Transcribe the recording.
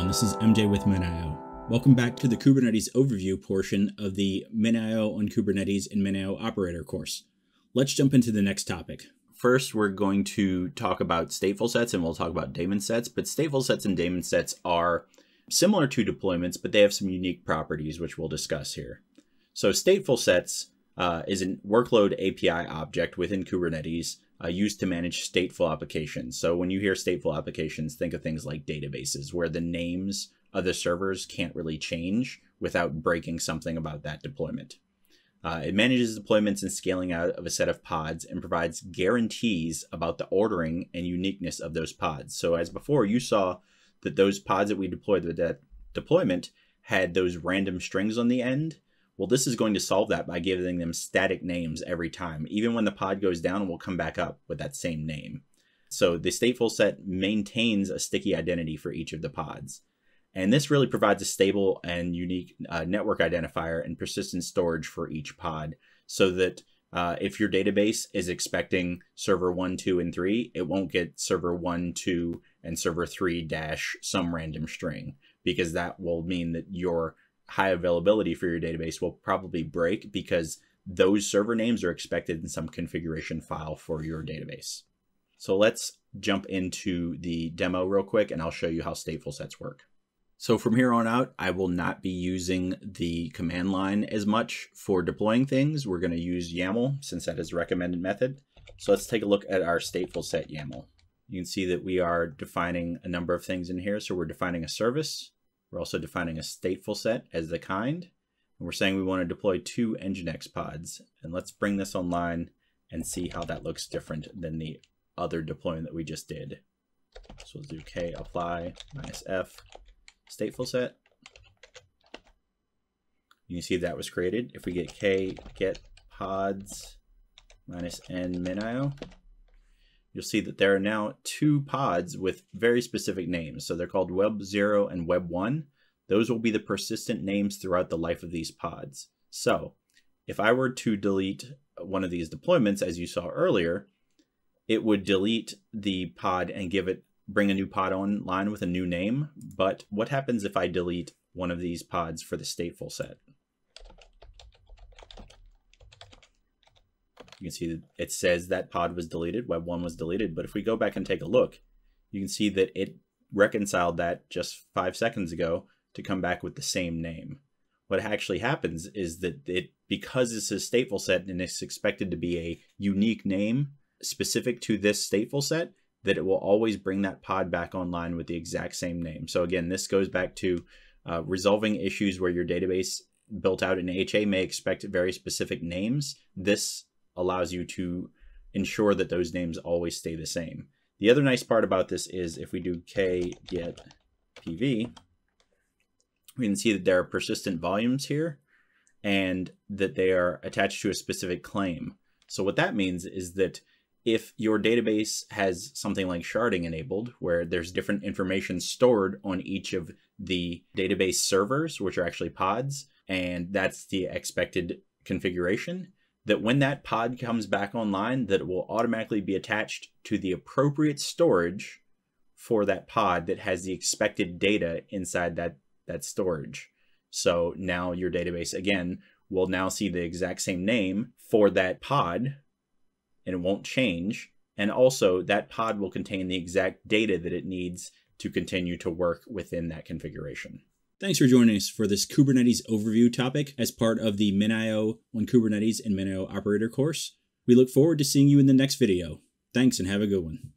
everyone, this is MJ with MinIO. Welcome back to the Kubernetes overview portion of the MinIO on Kubernetes and MinIO operator course. Let's jump into the next topic. First, we're going to talk about stateful sets and we'll talk about daemon sets, but stateful sets and daemon sets are similar to deployments, but they have some unique properties which we'll discuss here. So stateful sets uh, is a workload API object within Kubernetes uh, used to manage stateful applications. So when you hear stateful applications, think of things like databases where the names of the servers can't really change without breaking something about that deployment. Uh, it manages deployments and scaling out of a set of pods and provides guarantees about the ordering and uniqueness of those pods. So as before, you saw that those pods that we deployed with that deployment had those random strings on the end well, this is going to solve that by giving them static names every time. Even when the pod goes down, we'll come back up with that same name. So the stateful set maintains a sticky identity for each of the pods. And this really provides a stable and unique uh, network identifier and persistent storage for each pod so that uh, if your database is expecting server 1, 2, and 3, it won't get server 1, 2, and server 3 dash some random string because that will mean that your high availability for your database will probably break because those server names are expected in some configuration file for your database. So let's jump into the demo real quick and I'll show you how stateful sets work. So from here on out, I will not be using the command line as much for deploying things. We're going to use YAML since that is a recommended method. So let's take a look at our stateful set YAML. You can see that we are defining a number of things in here. So we're defining a service, we're also defining a stateful set as the kind. And we're saying we want to deploy two Nginx pods. And let's bring this online and see how that looks different than the other deployment that we just did. So we'll do k apply minus f stateful set. You can see that was created. If we get k get pods minus n minio, you'll see that there are now two pods with very specific names. So they're called Web 0 and Web 1. Those will be the persistent names throughout the life of these pods. So if I were to delete one of these deployments, as you saw earlier, it would delete the pod and give it bring a new pod online with a new name. But what happens if I delete one of these pods for the stateful set? You can see that it says that pod was deleted, web one was deleted. But if we go back and take a look, you can see that it reconciled that just five seconds ago to come back with the same name. What actually happens is that it, because this is stateful set and it's expected to be a unique name specific to this stateful set, that it will always bring that pod back online with the exact same name. So again, this goes back to uh, resolving issues where your database built out in HA may expect very specific names. This allows you to ensure that those names always stay the same. The other nice part about this is if we do k get pv, we can see that there are persistent volumes here and that they are attached to a specific claim. So what that means is that if your database has something like sharding enabled, where there's different information stored on each of the database servers, which are actually pods, and that's the expected configuration, that when that pod comes back online, that it will automatically be attached to the appropriate storage for that pod that has the expected data inside that, that storage. So now your database, again, will now see the exact same name for that pod and it won't change. And also that pod will contain the exact data that it needs to continue to work within that configuration. Thanks for joining us for this Kubernetes overview topic as part of the MinIO on Kubernetes and MinIO operator course. We look forward to seeing you in the next video. Thanks and have a good one.